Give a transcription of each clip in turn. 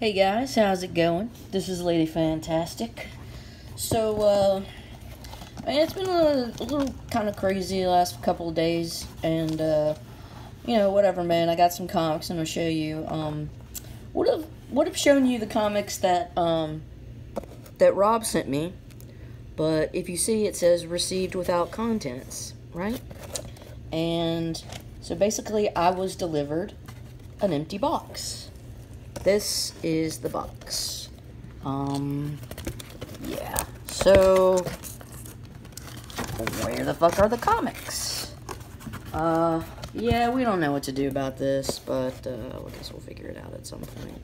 Hey guys, how's it going? This is Lady Fantastic. So, uh, man, it's been a, little kind of crazy the last couple of days, and, uh, you know, whatever, man. I got some comics and I'm gonna show you. Um, would have would have shown you the comics that um that Rob sent me, but if you see, it says received without contents, right? And so basically, I was delivered an empty box. This is the box. Um, yeah. So, where the fuck are the comics? Uh, yeah, we don't know what to do about this, but uh, I guess we'll figure it out at some point.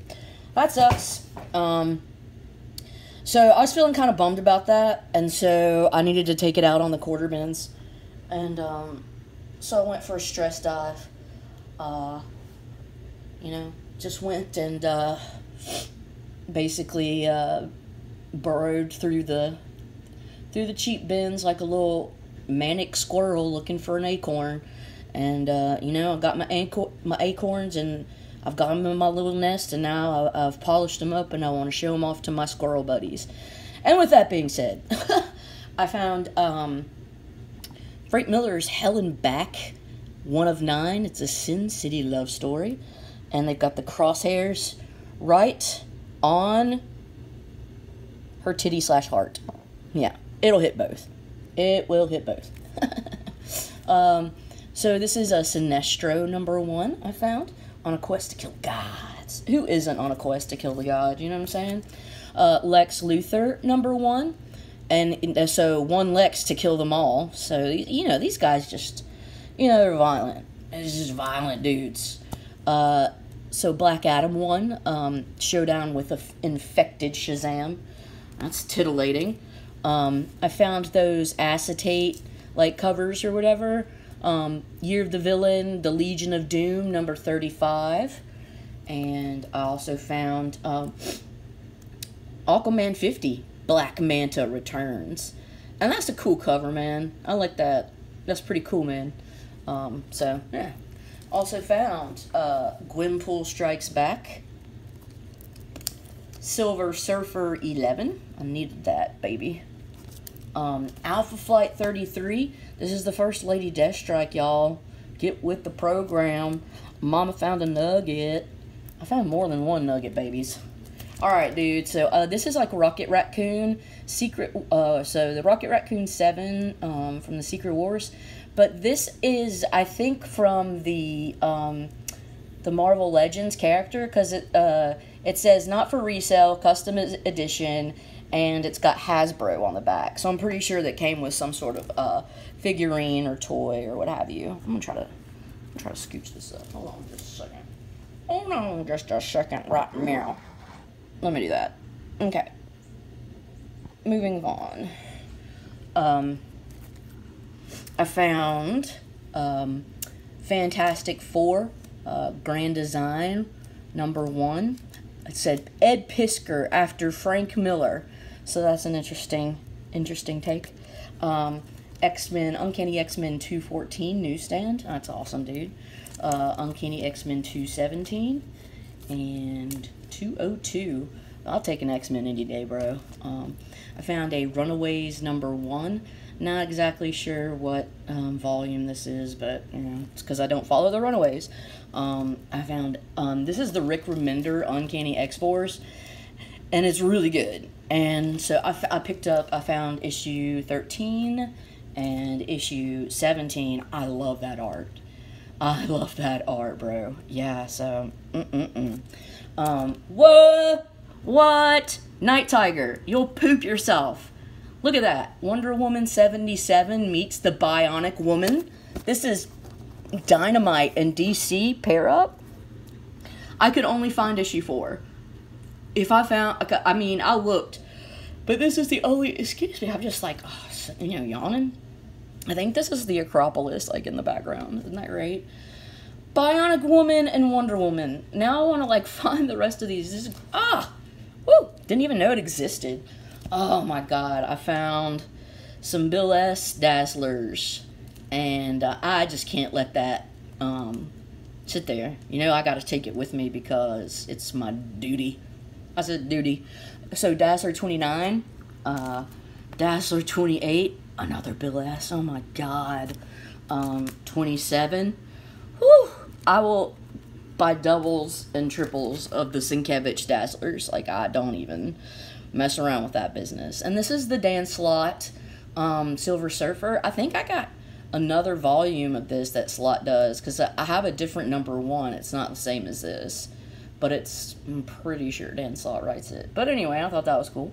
That sucks. Um, so I was feeling kind of bummed about that, and so I needed to take it out on the quarter bins, and um, so I went for a stress dive. Uh, you know, just went and uh, basically uh, burrowed through the through the cheap bins like a little manic squirrel looking for an acorn. And uh, you know, I got my my acorns and I've got them in my little nest, and now I- I've polished them up, and I want to show them off to my squirrel buddies. And with that being said, I found um, Frank Miller's Hell and Back, one of nine. It's a Sin City love story, and they've got the crosshairs right on her titty slash heart. Yeah, it'll hit both. It will hit both. um, so this is a Sinestro number one I found on a quest to kill gods. Who isn't on a quest to kill the god? You know what I'm saying? Uh, Lex Luthor number one, and uh, so one Lex to kill them all. So you know these guys just, you know, they're violent. It's just violent dudes. Uh, so Black Adam one, um, showdown with a f- infected Shazam. That's titillating. Um, I found those acetate like covers or whatever. Um, Year of the Villain, The Legion of Doom, number 35. And I also found um, Aquaman 50, Black Manta Returns. And that's a cool cover, man. I like that. That's pretty cool, man. Um, so, yeah. Also found uh, Gwenpool Strikes Back, Silver Surfer 11. I needed that, baby. Um, Alpha Flight 33. This is the first Lady Deathstrike, y'all. Get with the program. Mama found a nugget. I found more than one nugget, babies. Alright, dude. So, uh, this is like Rocket Raccoon. Secret, uh, so the Rocket Raccoon 7, um, from the Secret Wars. But this is, I think, from the, um, the Marvel Legends character, because it, uh, it says not for resale, custom edition, and it's got Hasbro on the back. So I'm pretty sure that came with some sort of uh, figurine or toy or what have you. I'm gonna try to I'm try to scooch this up. Hold on just a second. Hold on just a second, right meow. Let me do that. Okay. Moving on. Um, I found um, Fantastic Four, uh, Grand Design, number one. It said Ed Piskor after Frank Miller. So that's an interesting, interesting take. Um, X Men, Uncanny X Men 214 newsstand. That's awesome, dude. Uh, Uncanny X Men 217 and 202. I'll take an X Men any day, bro. Um, I found a Runaways number one. Not exactly sure what um, volume this is, but you know, it's because I don't follow the Runaways. Um, I found um, this is the Rick Remender Uncanny X Force, and it's really good. And so I, I picked up, I found issue 13 and issue 17. I love that art. I love that art, bro. Yeah, so, mm-mm-mm. Um, what? What? Night Tiger, you'll poop yourself. Look at that. Wonder Woman 77 meets the Bionic Woman. This is Dynamite and DC pair up. I could only find issue 4. If I found, I mean, I looked, but this is the only, excuse me, I'm just like, oh, you know, yawning. I think this is the Acropolis, like in the background. Isn't that right? Bionic Woman and Wonder Woman. Now I want to like find the rest of these. This is, ah, woo! Didn't even know it existed. Oh my god! I found some Bill S. Dazzlers, and uh, I just can't let that um, sit there. You know, I got to take it with me because it's my duty. I said duty. So Dazzler 29, uh, Dazzler 28, another Bill S. Oh my god. Um, 27. I will buy doubles and triples of the Sienkiewicz Dazzlers. Like, I don't even mess around with that business. And this is the Dan Slott um, Silver Surfer. I think I got another volume of this that Slott does because I have a different number one. It's not the same as this, but it's I'm pretty sure Dan Slott writes it. But anyway, I thought that was cool.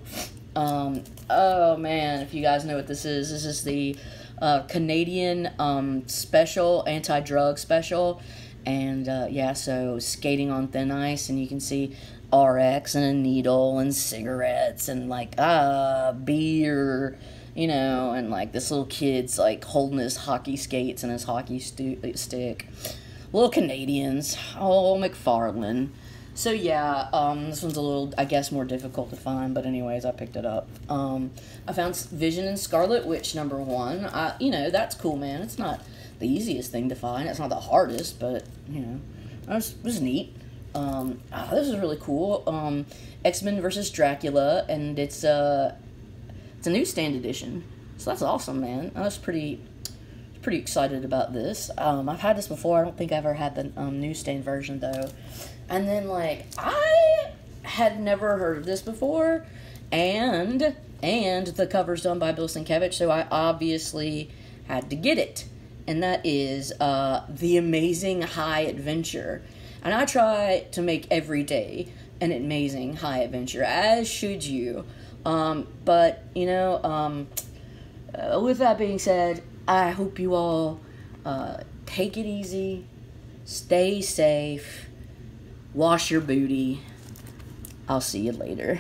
Um, oh man, if you guys know what this is, this is the uh, Canadian um, special anti drug special. And uh, yeah, so skating on thin ice, and you can see RX and a needle and cigarettes and like uh beer, you know, and like this little kid's like holding his hockey skates and his hockey stick. Little Canadians. Oh, McFarlane. So yeah, um, this one's a little, I guess, more difficult to find, but anyways, I picked it up. Um, I found Vision and Scarlet Witch number one. I, you know, that's cool, man. It's not the easiest thing to find. It's not the hardest, but you know, it was, it was neat. Um, oh, this is really cool. Um, X Men versus Dracula, and it's uh, it's a newsstand edition. So that's awesome, man. I was pretty pretty excited about this. Um, I've had this before. I don't think I ever had the um, newsstand version though. And then like I had never heard of this before, and and the cover's done by Bill Sienkiewicz, so I obviously had to get it. And that is uh, the Amazing High Adventure. And I try to make every day an amazing high adventure, as should you. Um, but you know, um, uh, with that being said, I hope you all uh, take it easy, stay safe, wash your booty. I'll see you later.